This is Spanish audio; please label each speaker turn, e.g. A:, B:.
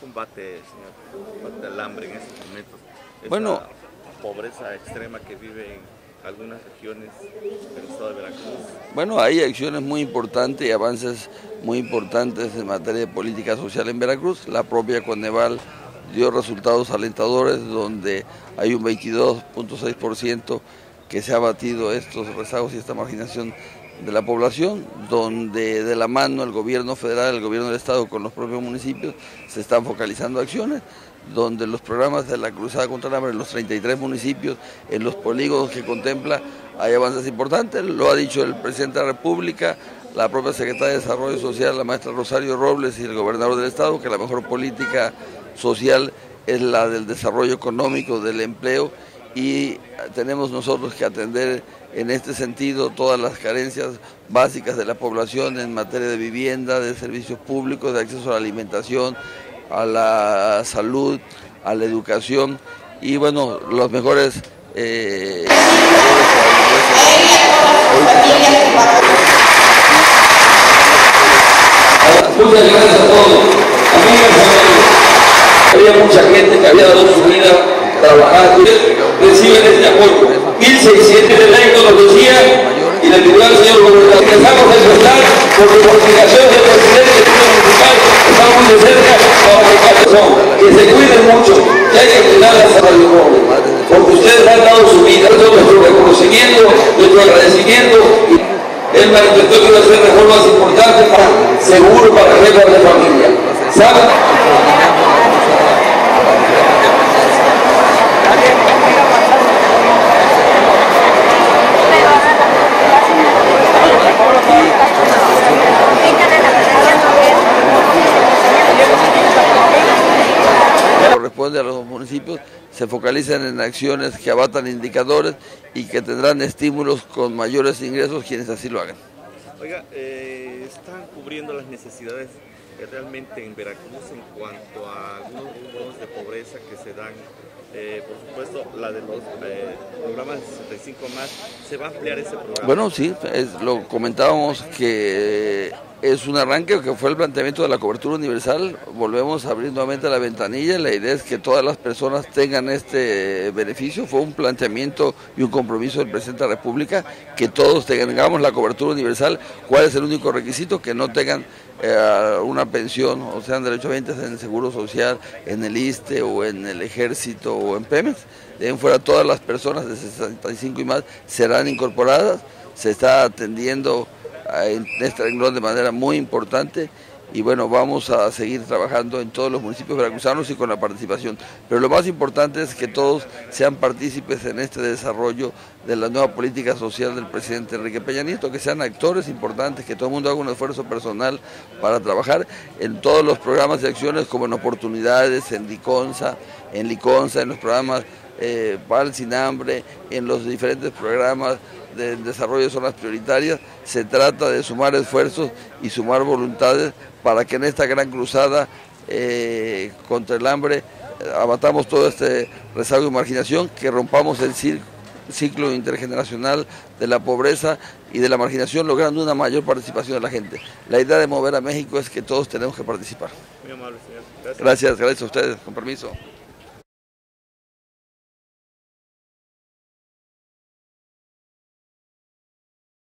A: combate, señor, combate al hambre en estos momentos? Esta
B: Bueno.
A: pobreza extrema que vive en algunas regiones del estado de Veracruz.
B: Bueno, hay acciones muy importantes y avances muy importantes en materia de política social en Veracruz. La propia Coneval dio resultados alentadores donde hay un 22.6% que se ha batido estos rezagos y esta marginación de la población, donde de la mano el gobierno federal, el gobierno del estado con los propios municipios se están focalizando acciones, donde los programas de la Cruzada contra el Hambre en los 33 municipios, en los polígonos que contempla, hay avances importantes, lo ha dicho el presidente de la República, la propia secretaria de Desarrollo Social, la maestra Rosario Robles y el gobernador del estado, que la mejor política social es la del desarrollo económico, del empleo y tenemos nosotros que atender en este sentido todas las carencias básicas de la población en materia de vivienda, de servicios públicos, de acceso a la alimentación, a la salud, a la educación y bueno, los mejores...
C: Gracias a todos. Había mucha gente que había dado su vida trabajando. Reciben este apoyo. 1.600 de ley todos los días y le pidió al señor gobernador que estamos a expresar por comunicación del presidente municipal, estamos muy de cerca para que son, que se cuiden mucho, que hay que cuidar la salud del porque ustedes han dado su vida, es nuestro reconocimiento, nuestro agradecimiento. Él manifestó que iba a hacer reformas importantes para seguro para el de la familia. ¿Saben?
B: Corresponde a los municipios se focalizan en acciones que abatan indicadores y que tendrán estímulos con mayores ingresos quienes así lo hagan.
A: Oiga, eh, ¿están cubriendo las necesidades realmente en Veracruz en cuanto a algunos grupos de pobreza que se dan? Eh, por supuesto, la de los eh, programas de 65 más, ¿se va a ampliar ese programa?
B: Bueno, sí, es- lo comentábamos que es un arranque que fue el planteamiento de la cobertura universal. Volvemos a abrir nuevamente la ventanilla. La idea es que todas las personas tengan este beneficio. Fue un planteamiento y un compromiso del presidente de la República que todos tengamos la cobertura universal. ¿Cuál es el único requisito? Que no tengan eh, una pensión o sean derechohabientes en el Seguro Social, en el ISTE o en el Ejército o en Pemex. De fuera todas las personas de 65 y más serán incorporadas. Se está atendiendo en renglón de manera muy importante y bueno, vamos a seguir trabajando en todos los municipios veracruzanos y con la participación. Pero lo más importante es que todos sean partícipes en este desarrollo de la nueva política social del presidente Enrique Peña Nieto, que sean actores importantes, que todo el mundo haga un esfuerzo personal para trabajar en todos los programas y acciones como en oportunidades, en Liconza, en Liconza, en los programas eh, Pal sin hambre, en los diferentes programas de desarrollo de zonas prioritarias, se trata de sumar esfuerzos y sumar voluntades para que en esta gran cruzada eh, contra el hambre abatamos todo este rezago y marginación, que rompamos el ciclo intergeneracional de la pobreza y de la marginación, logrando una mayor participación de la gente. La idea de mover a México es que todos tenemos que participar.
A: Muy amable, señor. Gracias.
B: Gracias, gracias a ustedes, con permiso.